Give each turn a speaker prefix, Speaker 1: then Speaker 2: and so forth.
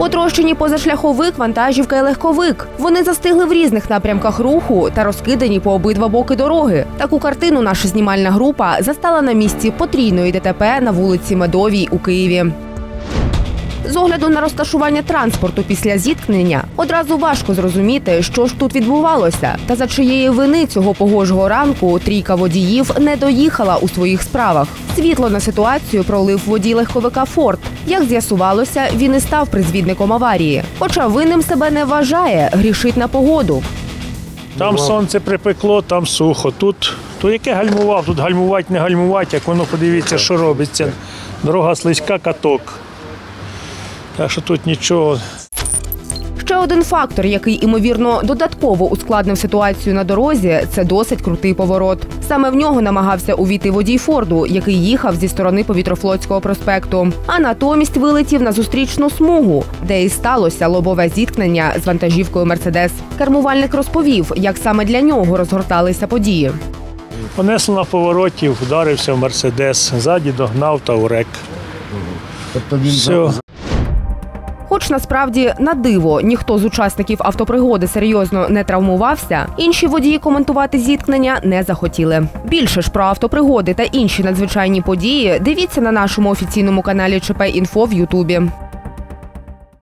Speaker 1: Потрощені позашляховик, вантажівка і легковик. Вони застигли в різних напрямках руху та розкидані по обидва боки дороги. Таку картину наша знімальна група застала на місці потрійної ДТП на вулиці Медовій у Києві. З огляду на розташування транспорту після зіткнення одразу важко зрозуміти, що ж тут відбувалося, та за чиєї вини цього погожого ранку трійка водіїв не доїхала у своїх справах. Світло на ситуацію пролив водій легковика Форд. Як з'ясувалося, він і став призвідником аварії. Хоча винним себе не вважає, грішить на погоду.
Speaker 2: Там сонце припекло, там сухо. Тут то яке гальмував, тут гальмувати, не гальмувати, як воно подивіться, що робиться. Дорога слизька, каток. Так що тут нічого.
Speaker 1: Ще один фактор, який імовірно додатково ускладнив ситуацію на дорозі, це досить крутий поворот. Саме в нього намагався увійти водій Форду, який їхав зі сторони повітрофлотського проспекту. А натомість вилетів на зустрічну смугу, де і сталося лобове зіткнення з вантажівкою Мерседес. Кермувальник розповів, як саме для нього розгорталися події.
Speaker 2: Понесло на повороті, вдарився в Мерседес, ззаді догнав та урек.
Speaker 3: Тобто він
Speaker 2: Все.
Speaker 1: Хоч насправді на диво ніхто з учасників автопригоди серйозно не травмувався, інші водії коментувати зіткнення не захотіли. Більше ж про автопригоди та інші надзвичайні події дивіться на нашому офіційному каналі ЧП Інфо в Ютубі.